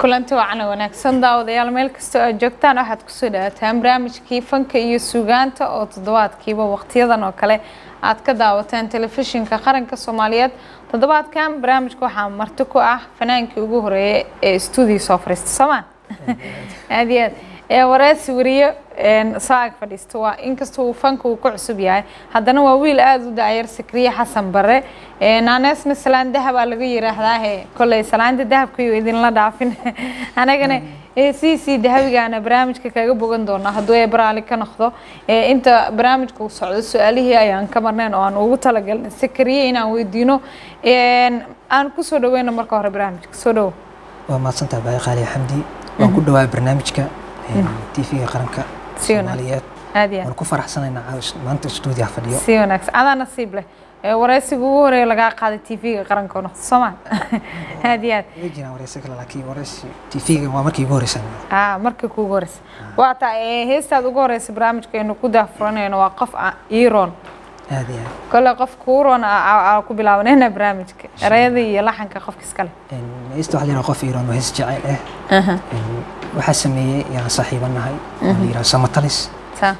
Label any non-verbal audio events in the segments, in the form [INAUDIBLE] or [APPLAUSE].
kulanti wacan wanaagsan. Daawadayaal meel kastoo aad joogtaan waxaad ku soo dhawaataan barnaamijkii fanka iyo sugaanta oo toddobaadkiiba waqtiyadan oo kale. Aad ka daawataan telefishinka qaranka soomaaliyeed. Toddobaadkan barnaamijka waxaa marti ku ah fanaankii ugu horeeyay ee stuudio soo fariista soomaa [LAUGHS] aad iyo aad wareysi wariye saag fadhiista waa inkasta uu fanka uu ku cusub yahay. Haddana waa wiil aada u daayar sakriye xasan bare naaneesna salaan dahabaa laga yiraahdaa kolley salaanta dahabkayo idinla dhaafin. [LAUGHS] Anagana siisii dahabigaana barnaamijka kaga bogan doona hadduu ee baraali ka noqdo inta barnaamijka uu socdo su'aalihii ayaan ka marnayn oo aan ugu talagalnay. Sakriye inaan weydiino. Aan ku soo dhaweyno marka hore barnaamijka. Soo dhowo waa mahadsantaha baaqi qaali xamdi. Waan ku dhawaay barnaamijka tv-ga qaranka soomaaliyeed. Waan ku faraxsanaynaa maanta stuudiya fadhiyo si wanaagsan adaa nasiib leh. Wareysiga ugu horreeya lagaa qaaday tv-ga qaranka oo noqdo sooma [LAUGHS] aad iyo aad. Way jiraan wareysi kale laakiin wareysi tv-ga waa markii ugu horeysa. A markii kuugu horeysa. Waa taa heestaad ugu horeysa barnaamijka aynu ku daafuranayno waa qof aad kole qof kuuron ku bilaabanayna barnaamijka ereyada iyo laxanka qofka iskale heesta waxaa yidhaha qof iron waa hees jacayl ah waxaa sameeyey yaan saaxiibanahay oo la yidhaha samatalis sa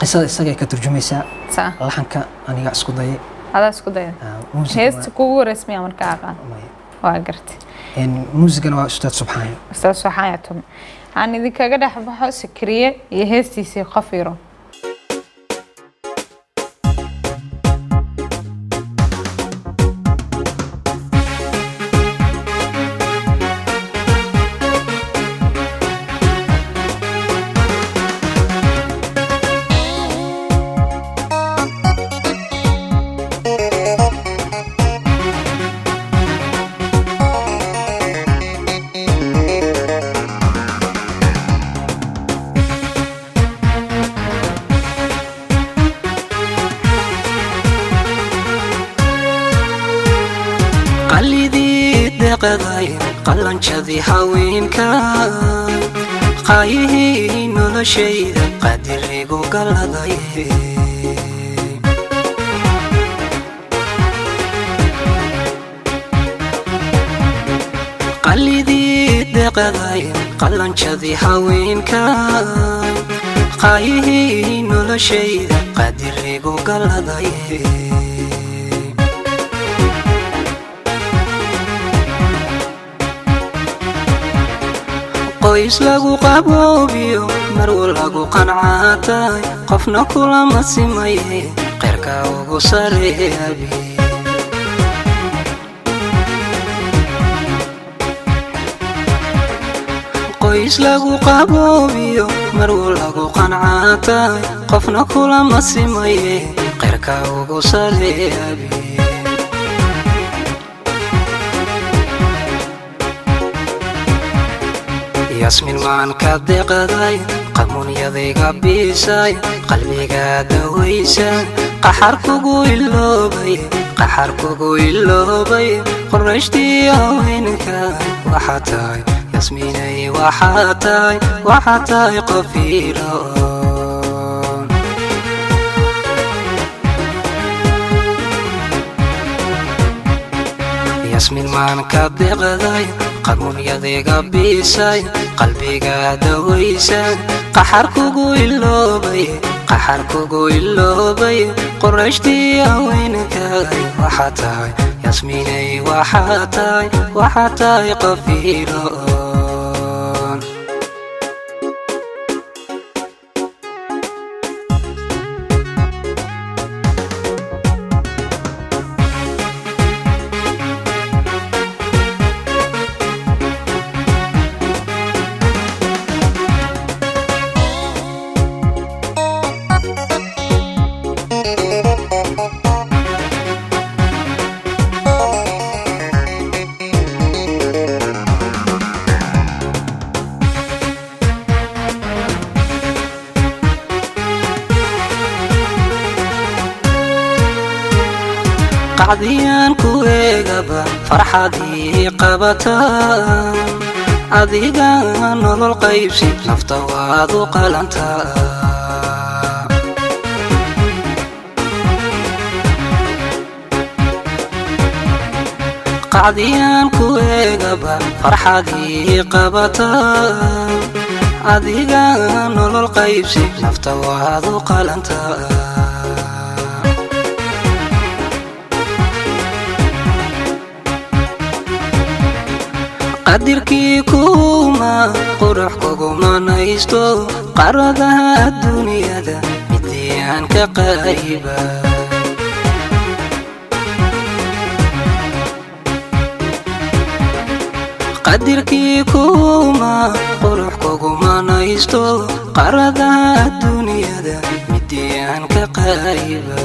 qisada isaga ay ka turjumaysaa sa laxanka aniga isku dayay adaa isku daya heesta kuugu horeysa miyaa marka aqaan waa gartay muusigana waa ustaad subxaan ustaad subxaan yaa tume aan idinkaga dhex baxo sakriye iyo heestiisii qof قضايب قلن شذي حوين كان. قايه نولا شيء قدر ريقو قل قلي ديد قضايب قلن شذي حوين كان. قايه نولا شيء قدر ريقو قل qoys lagu qaboobiyo marwo lagu qancaatay qofna kulama simaye qeyrka ugu sareebi qoys lagu qaboobiyo marwo lagu qancaatay qofna kulama simaye qeyrka ugu sareebi ياسمين وان كاديق داي قمون يديق بيساي قلبي قاد ويساي. قحر كوكو اللوبي قحر كوكو اللوبي. قرشتي اوينكا وحتاي ياسمين اي وحتاي وحتاي قفيرو ياسمين مانكا بغداي قرمون يديقا بيساي قلبيقا دويساي قحركو قوي اللوبي قحركو قوي اللوبي. قرشتي اوينكاي وحتاي ياسميني وحتاي وحتاي قفيلو سعديان كويغابا فرحادي قبتا أذيقان نظر القيبشي نفتا واذوق لانتا قعديان كويغابا فرحادي قبتا أذيقان نظر القيبشي نفتا واذوق لانتا qadirkii kuma qurux kugumanaysto qaradaha adduunyada midii aan ka qayba qadirkii kuma qurux kugumanaysto qaradaha adduunyada midii aan ka qayba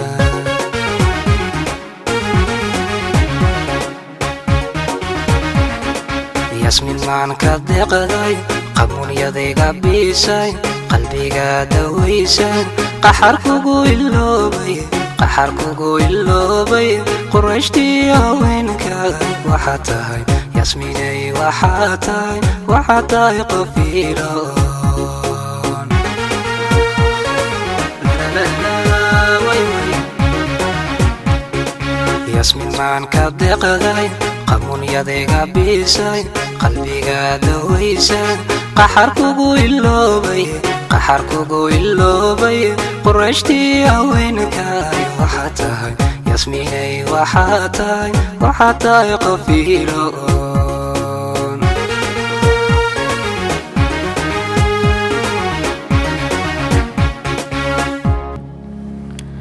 yasmin maan ka deqday qamuunyadayga biisay qalbiga dawaysay qaxar kugu iloobay qaxar kugu iloobay qurayshtii haweenka waxaa tahay yasminay waxaa tahay waxaa tahay qafiiloon yasmin maan ka deqday dawaysay qaxar kugu iloobay qaxar kugu iloobay qurayshtii haweenkaay waxaa tahay yasminay waxaa tahay waxaa tahay qafiilo